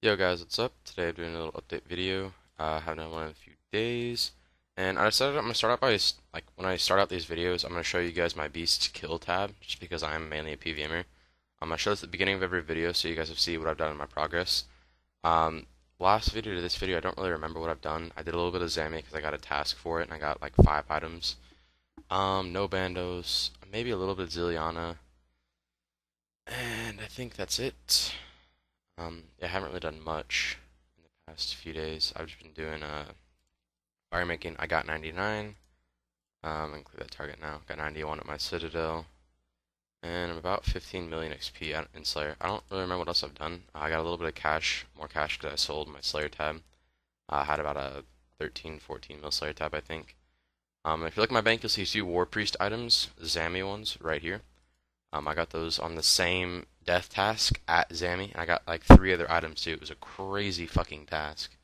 Yo guys, what's up? Today I'm doing a little update video. Uh, I haven't done one in a few days, and I decided I'm gonna start out by like when I start out these videos, I'm gonna show you guys my beast kill tab, just because I am mainly a PVMer. Um, I show this at the beginning of every video, so you guys will see what I've done in my progress. Um, last video to this video, I don't really remember what I've done. I did a little bit of Zami because I got a task for it, and I got like five items. Um, no bandos, maybe a little bit of Zilyana, and I think that's it. Um, yeah, I haven't really done much in the past few days. I've just been doing uh fire making. I got 99. Um, include that target now. Got 91 at my Citadel, and I'm about 15 million XP in Slayer. I don't really remember what else I've done. I got a little bit of cash, more cash because I sold my Slayer tab. I had about a 13, 14 mil Slayer tab, I think. Um, if you look at my bank, you'll see two War Priest items, Zami ones, right here. Um, I got those on the same death task at Zami, and I got like three other items too. It was a crazy fucking task.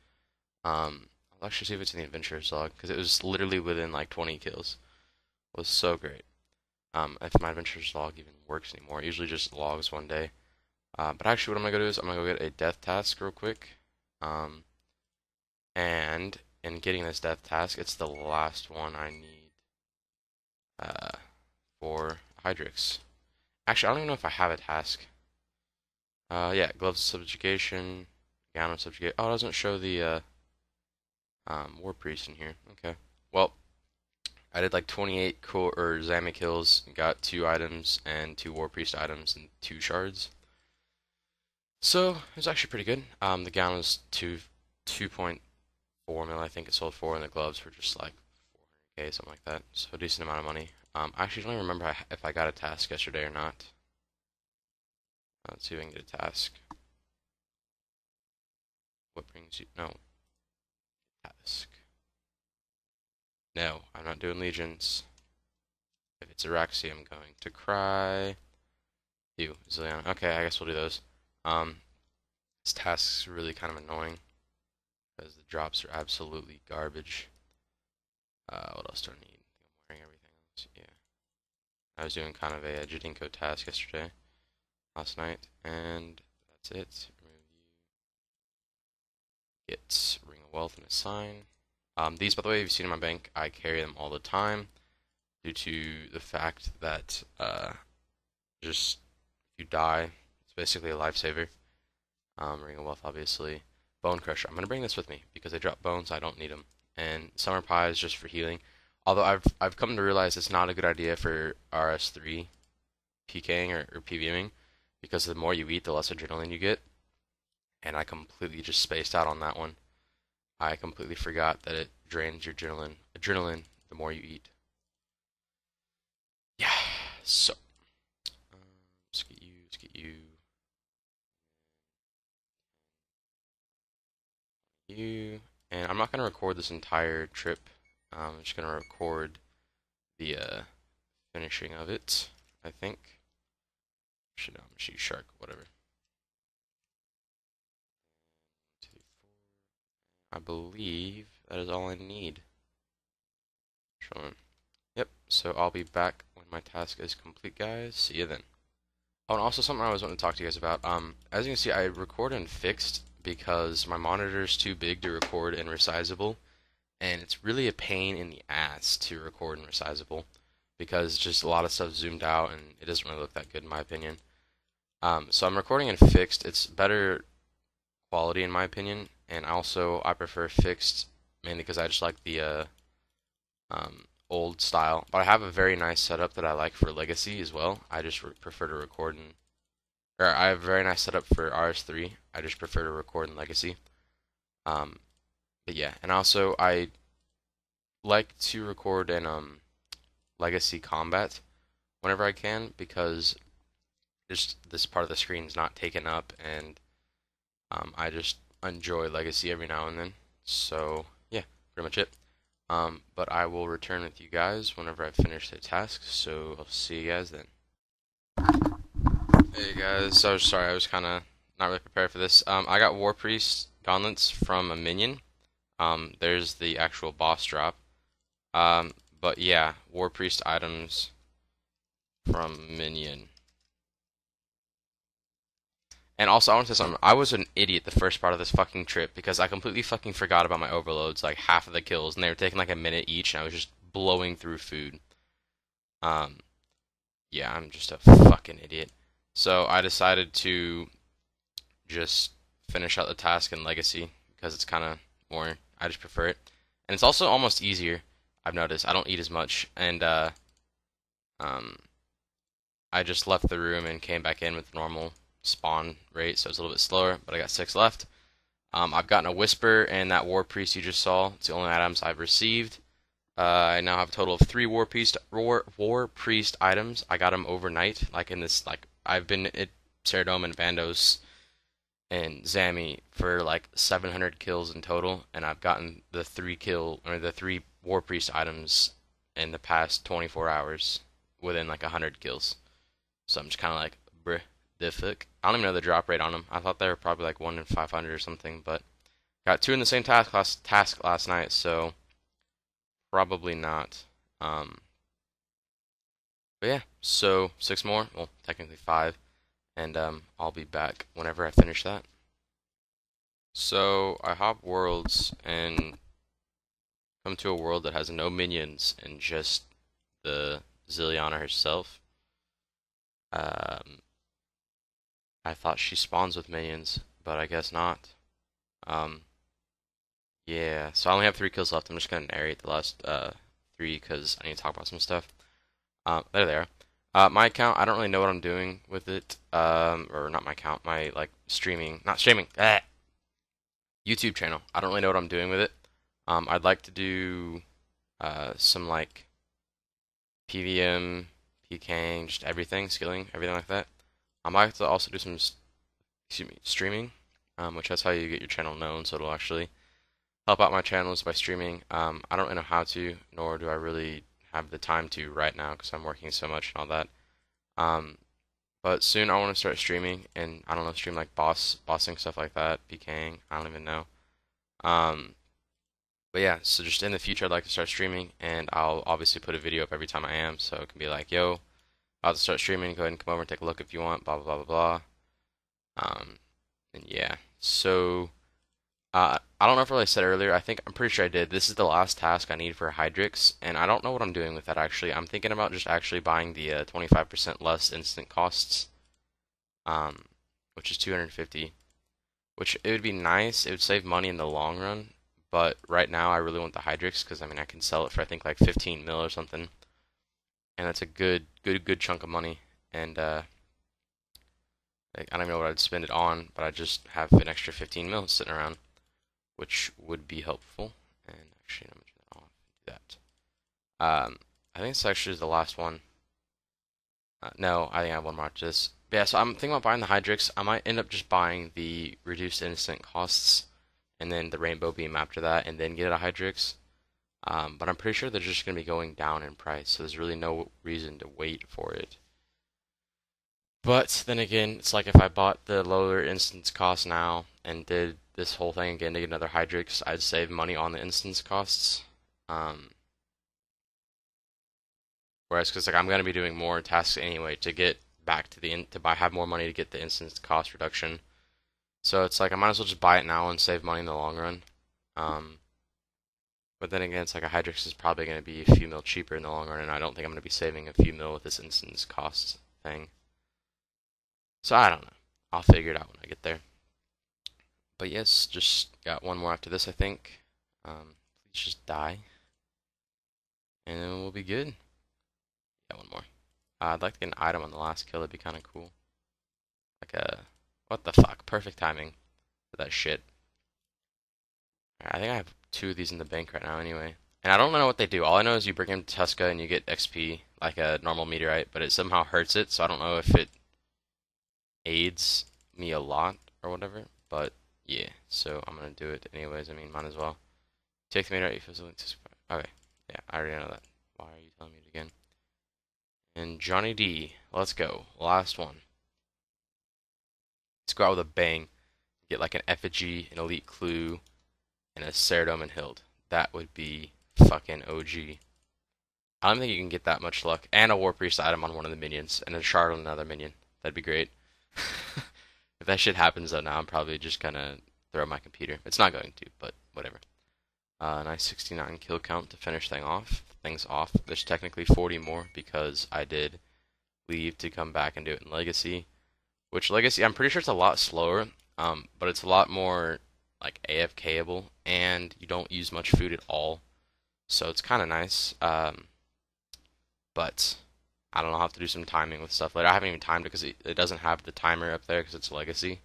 Um, I'll actually see if it's in the adventurer's log because it was literally within like 20 kills. It was so great. Um, if my adventurer's log even works anymore, it usually just logs one day. Uh, but actually, what I'm gonna go do is I'm gonna go get a death task real quick. Um, and in getting this death task, it's the last one I need uh, for Hydrix. Actually, I don't even know if I have a task. Uh, yeah, gloves of subjugation, gown of subjugation. Oh, it doesn't show the uh, um, war priest in here. Okay. Well, I did like 28 core or Zami kills, got two items and two war priest items and two shards. So it was actually pretty good. Um, the gown was two 2.4 mil, I think it sold for, and the gloves were just like 400k, something like that. So a decent amount of money. Um, I actually don't even remember if I got a task yesterday or not. Let's see if I can get a task. What brings you? No. Task. No, I'm not doing legions. If it's Araxxi, I'm going to cry. You, Zilyana. Okay, I guess we'll do those. Um, this task's really kind of annoying because the drops are absolutely garbage. Uh, what else do I need? I I'm wearing everything else. Yeah. I was doing kind of a, Jadinko task yesterday, last night, and that's it. Remove you. Get Ring of Wealth and a sign. Um, these, by the way, if you've seen in my bank, I carry them all the time due to the fact that uh, just if you die, it's basically a lifesaver. Um, Ring of Wealth, obviously. Bone Crusher. I'm gonna bring this with me because I drop bones. I don't need them. And Summer Pie is just for healing. Although I've I've come to realize it's not a good idea for RS3 PKing or, or PVMing because the more you eat, the less adrenaline you get. And I completely just spaced out on that one. I completely forgot that it drains your adrenaline adrenaline the more you eat. Yeah. So um, let's get you. Let's get you. You. And I'm not gonna record this entire trip. Um, I'm just gonna record the uh, finishing of it. I think. Should um, shoot shark, whatever. I believe that is all I need. Yep. So I'll be back when my task is complete, guys. See you then. Oh, and also something I was wanting to talk to you guys about. Um, as you can see, I record in fixed because my monitor is too big to record in resizable, and it's really a pain in the ass to record in resizable because just a lot of stuff zoomed out and it doesn't really look that good in my opinion. Um, so I'm recording in fixed. It's better quality in my opinion, and also I prefer fixed mainly because I just like the uh, um, old style. But I have a very nice setup that I like for Legacy as well. I just re- prefer to record in, or I have a very nice setup for RS3. I just prefer to record in Legacy. Um, but yeah, and also I like to record in um Legacy Combat whenever I can because just this part of the screen is not taken up, and um, I just enjoy Legacy every now and then. So yeah, pretty much it. Um, but I will return with you guys whenever I finish the task. So I'll see you guys then. Hey guys, so sorry I was kind of not really prepared for this. Um, I got War Priest gauntlets from a minion. Um, there's the actual boss drop. Um, but yeah, War Priest items from minion. And also, I want to say something. I was an idiot the first part of this fucking trip because I completely fucking forgot about my overloads, like half of the kills, and they were taking like a minute each, and I was just blowing through food. Um, yeah, I'm just a fucking idiot. So I decided to just finish out the task in Legacy because it's kind of more. I just prefer it, and it's also almost easier. I've noticed I don't eat as much, and uh, um, I just left the room and came back in with normal spawn rate, so it's a little bit slower. But I got six left. Um, I've gotten a Whisper and that War Priest you just saw. It's the only items I've received. Uh, I now have a total of three War Priest War, War Priest items. I got them overnight, like in this like I've been at Saradomin and Bandos and Zami for like 700 kills in total, and I've gotten the three kill or the three War Priest items in the past 24 hours within like 100 kills. So I'm just kind of like, bruh, fuck. I don't even know the drop rate on them. I thought they were probably like one in 500 or something, but got two in the same task last task last night, so probably not. Um, but yeah, so six more. Well, technically five and um, I'll be back whenever I finish that. So I hop worlds and come to a world that has no minions and just the Zilyana herself. Um, I thought she spawns with minions, but I guess not. Um, yeah, so I only have three kills left. I'm just gonna narrate the last uh, three because I need to talk about some stuff. Uh, there they are. Uh, my account, I don't really know what I'm doing with it. Um, or not my account, my like streaming, not streaming. Ah, YouTube channel. I don't really know what I'm doing with it. Um, I'd like to do uh, some like PVM, PKing, just everything, skilling, everything like that. I might have to also do some excuse me, streaming, um, which that's how you get your channel known. So it'll actually help out my channels by streaming. Um, I don't know how to, nor do I really have the time to right now because I'm working so much and all that. Um, but soon I want to start streaming and I don't know stream like boss bossing stuff like that, PKing. I don't even know. Um, but yeah, so just in the future I'd like to start streaming and I'll obviously put a video up every time I am, so it can be like, yo, I'll to start streaming. Go ahead and come over and take a look if you want. Blah blah blah blah blah. Um, and yeah, so uh, I don't know if I said earlier. I think I'm pretty sure I did. This is the last task I need for Hydrix, and I don't know what I'm doing with that actually. I'm thinking about just actually buying the uh, 25% less instant costs, um, which is 250. Which it would be nice. It would save money in the long run, but right now I really want the Hydrix because I mean I can sell it for I think like 15 mil or something, and that's a good, good, good chunk of money. And uh, I don't know what I'd spend it on, but I just have an extra 15 mil sitting around which would be helpful. And actually, let me turn that off. Do that. Um, I think this actually is the last one. Uh, no, I think I have one more after this. But yeah, so I'm thinking about buying the Hydrix. I might end up just buying the reduced instant costs and then the Rainbow Beam after that, and then get a Hydrix. Um, but I'm pretty sure they're just going to be going down in price, so there's really no reason to wait for it. But then again, it's like if I bought the lower instance cost now and did this whole thing again to get another Hydrix, I'd save money on the instance costs. Um, whereas, because like I'm gonna be doing more tasks anyway to get back to the in- to buy have more money to get the instance cost reduction. So it's like I might as well just buy it now and save money in the long run. Um, but then again, it's like a Hydrix is probably going to be a few mil cheaper in the long run, and I don't think I'm going to be saving a few mil with this instance cost thing. So I don't know. I'll figure it out when I get there but yes, just got one more after this, I think. Um, please just die. And then we'll be good. Yeah, one more. Uh, I'd like to get an item on the last kill, that'd be kind of cool. Like a... What the fuck? Perfect timing for that shit. I think I have two of these in the bank right now anyway. And I don't know what they do. All I know is you bring to Tuska and you get XP, like a normal meteorite, but it somehow hurts it, so I don't know if it aids me a lot or whatever, but yeah, so I'm gonna do it anyways. I mean, might as well. Take the meteorite. You to Okay, yeah, I already know that. Why are you telling me it again? And Johnny D, let's go. Last one. Let's go out with a bang. Get like an effigy, an elite clue, and a Saradomin Hilt. That would be fucking OG. I don't think you can get that much luck. And a War Priest item on one of the minions, and a shard on another minion. That'd be great. if If that shit happens though now, I'm probably just gonna throw my computer. It's not going to, but whatever. Uh, nice 69 kill count to finish thing off. Things off. There's technically 40 more because I did leave to come back and do it in Legacy. Which Legacy, I'm pretty sure it's a lot slower, um, but it's a lot more like AFKable, and you don't use much food at all. So it's kind of nice. Um, but I don't know. I'll have to do some timing with stuff later. I haven't even timed it because it, it doesn't have the timer up there because it's Legacy.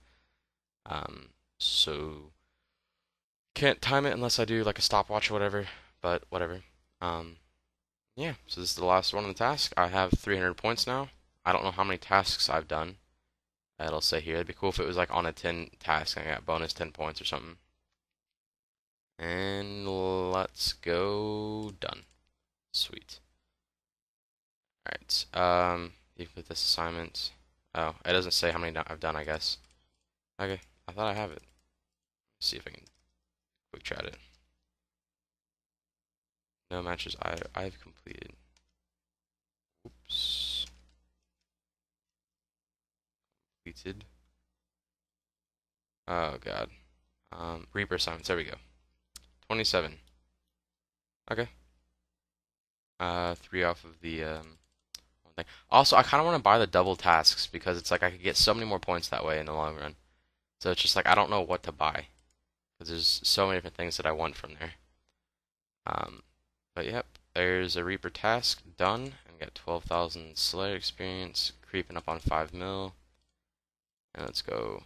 Um, so can't time it unless I do like a stopwatch or whatever. But whatever. Um, yeah. So this is the last one on the task. I have 300 points now. I don't know how many tasks I've done. It'll say here. It'd be cool if it was like on a 10 task I got bonus 10 points or something. And let's go done. Sweet. Alright, um, you put this assignment. Oh, it doesn't say how many I've done, I guess. Okay, I thought I have it. Let's see if I can quick chat it. No matches I I've completed. Oh god. Um, Reaper assignments. There we go. 27. Okay. Uh, three off of the um, one thing. Also, I kind of want to buy the double tasks because it's like I could get so many more points that way in the long run. So it's just like I don't know what to buy because there's so many different things that I want from there. Um, but yep, there's a Reaper task done and got 12,000 Slayer experience, creeping up on 5 mil. And let's go.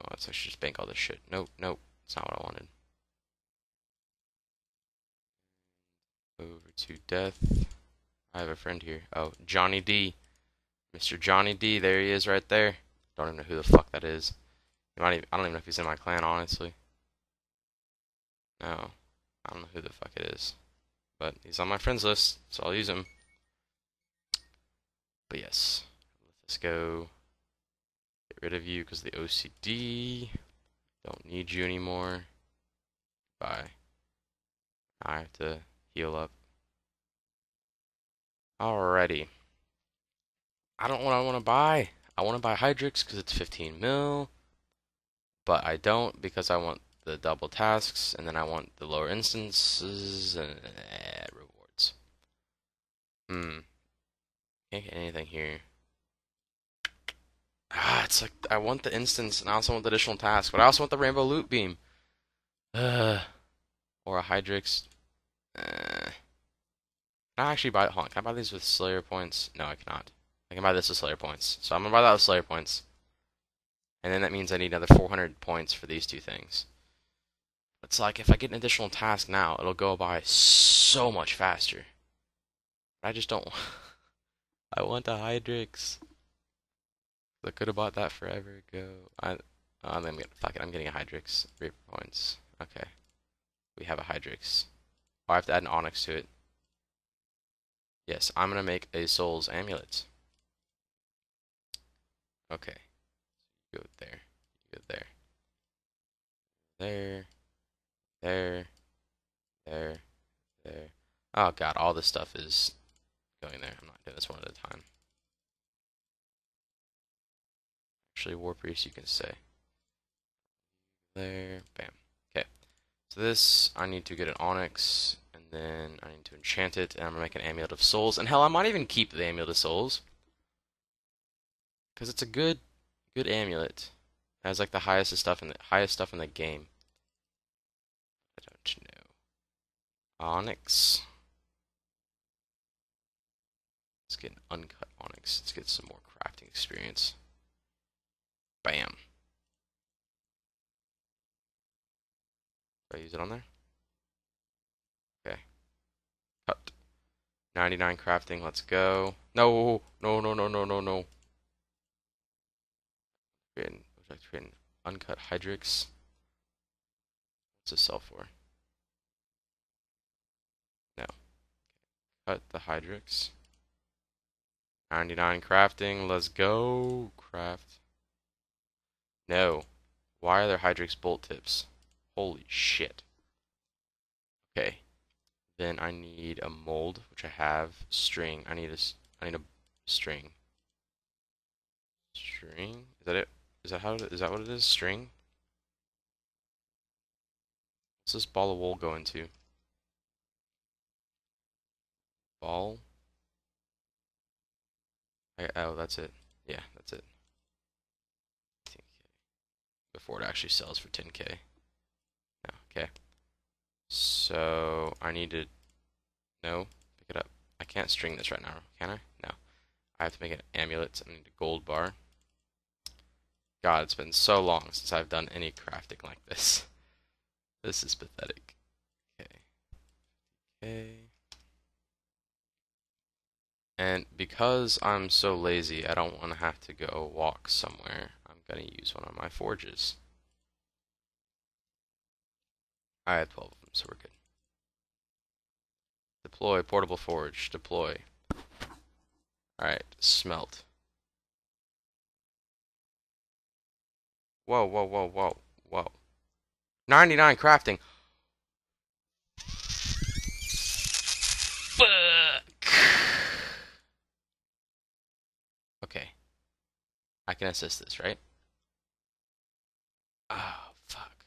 No, let's actually just bank all this shit. Nope, nope, it's not what I wanted. Over to death. I have a friend here. Oh, Johnny D. Mr. Johnny D. There he is right there. Don't even know who the fuck that is. Even, I don't even know if he's in my clan, honestly. No. I don't know who the fuck it is. But he's on my friends list, so I'll use him. But yes. Let's go. Rid of you because the OCD. Don't need you anymore. Bye. I have to heal up. Alrighty. I don't know what I want to buy. I want to buy Hydrix because it's 15 mil. But I don't because I want the double tasks and then I want the lower instances and eh, rewards. Hmm. Can't get anything here. Ah, it's like I want the instance and I also want the additional task, but I also want the rainbow loot beam. Uh, or a Hydrix uh, can I actually buy? Hold on, can I buy these with Slayer points? No, I cannot. I can buy this with Slayer points. So I'm gonna buy that with Slayer points. And then that means I need another 400 points for these two things. It's like if I get an additional task now, it'll go by so much faster. I just don't. I want the Hydrix. I could have bought that forever ago. I, oh, I'm gonna fuck it. I'm getting a Hydrix. Reaper points. Okay, we have a Hydrix. Oh, I have to add an onyx to it. Yes, I'm going to make a soul's amulet. Okay. Go there. Go there. There. There. There. There. Oh god, all this stuff is going there. I'm not doing this one at a time. Actually, War Priest you can say. There. Bam. Okay. So this, I need to get an Onyx, and then I need to enchant it, and I'm to make an Amulet of Souls. And hell, I might even keep the Amulet of Souls. Because it's a good, good amulet. It has like the highest stuff in the highest stuff in the game. I don't know. Onyx. Let's get an uncut onyx. Let's get some more crafting experience. Bam. I use it on there? Okay. Cut. 99 crafting, let's go. No, no, no, no, no, no, no. Create uncut Hydrix. What's this sell for? No. Cut the Hydrix. 99 crafting, let's go. Craft. No. Why are there Hydrix bolt tips? Holy shit. Okay. Then I need a mold, which I have. String. I need a, I need a string. String? Is that it? Is that how? Is that what it is? String. What's this ball of wool go into? Ball. I, oh, that's it. Yeah, that's it. 10K. Before it actually sells for 10K. No, okay. So I need to no pick it up. I can't string this right now, can I? No. I have to make an amulet. So I need a gold bar. God, it's been so long since I've done any crafting like this. This is pathetic. Okay. Okay. And because I'm so lazy, I don't want to have to go walk somewhere. Going to use one of my forges. I have 12 of them, so we're good. Deploy portable forge. Deploy. Alright, smelt. Whoa, whoa, whoa, whoa, whoa. 99 crafting. Fuck. Okay. I can assist this, right? Oh, fuck.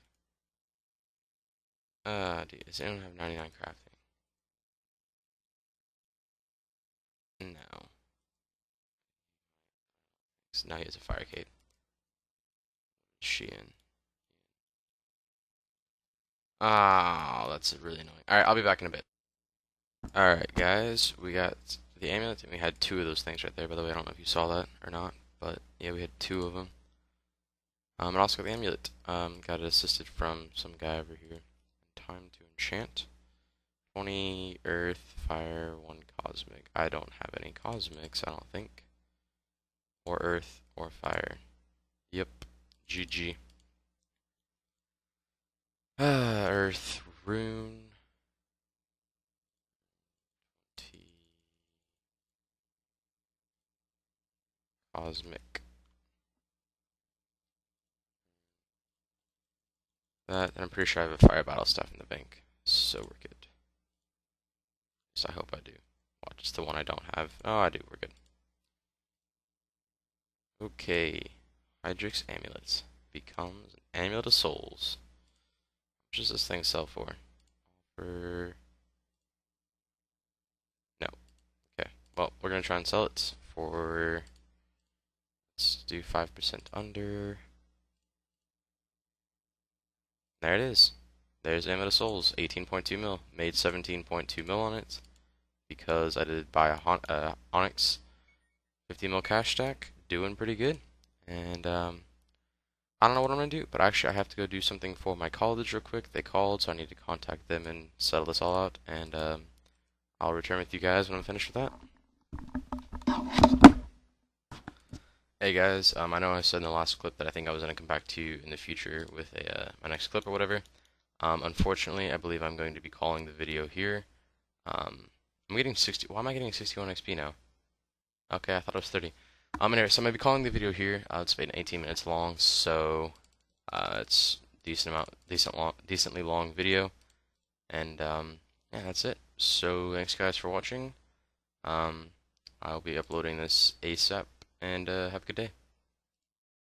Uh, dude, does anyone have 99 crafting? No. So now he has a fire cape. Sheehan. Ah, that's really annoying. Alright, I'll be back in a bit. Alright, guys, we got the amulet, and we had two of those things right there, by the way. I don't know if you saw that or not, but yeah, we had two of them. Um, and also got the amulet. Um, got it assisted from some guy over here. Time to enchant. 20 earth, fire, 1 cosmic. I don't have any cosmics, I don't think. Or earth, or fire. Yep, GG. Ah, earth, rune. Cosmic. That, and I'm pretty sure I have a fire battle staff in the bank, so we're good. So I hope I do. Watch, it's the one I don't have. Oh, I do. We're good. Okay. Hydrix Amulets becomes an Amulet of Souls. Much does this thing sell for? For... No. Okay. Well, we're going to try and sell it for... Let's do 5% under. There it is. There's Amulet of Souls, 18.2 mil. Made 17.2 mil on it because I did buy a Hon uh, Onyx 50 mil cash stack, doing pretty good. And um, I don't know what I'm gonna do, but actually I have to go do something for my college real quick. They called, so I need to contact them and settle this all out. And um, I'll return with you guys when I'm finished with that. Hey guys, um, I know I said in the last clip that I think I was going to come back to you in the future with a uh, my next clip or whatever. Um, unfortunately, I believe I'm going to be calling the video here. Um, I'm getting 60. Why am I getting 61 XP now? Okay, I thought it was 30. Um, anyway, so I'm gonna be calling the video here. Uh, it's been 18 minutes long, so uh, it's decent amount, decent long, decently long video, and um, yeah, that's it. So thanks guys for watching. Um, I'll be uploading this ASAP, and uh, have a good day.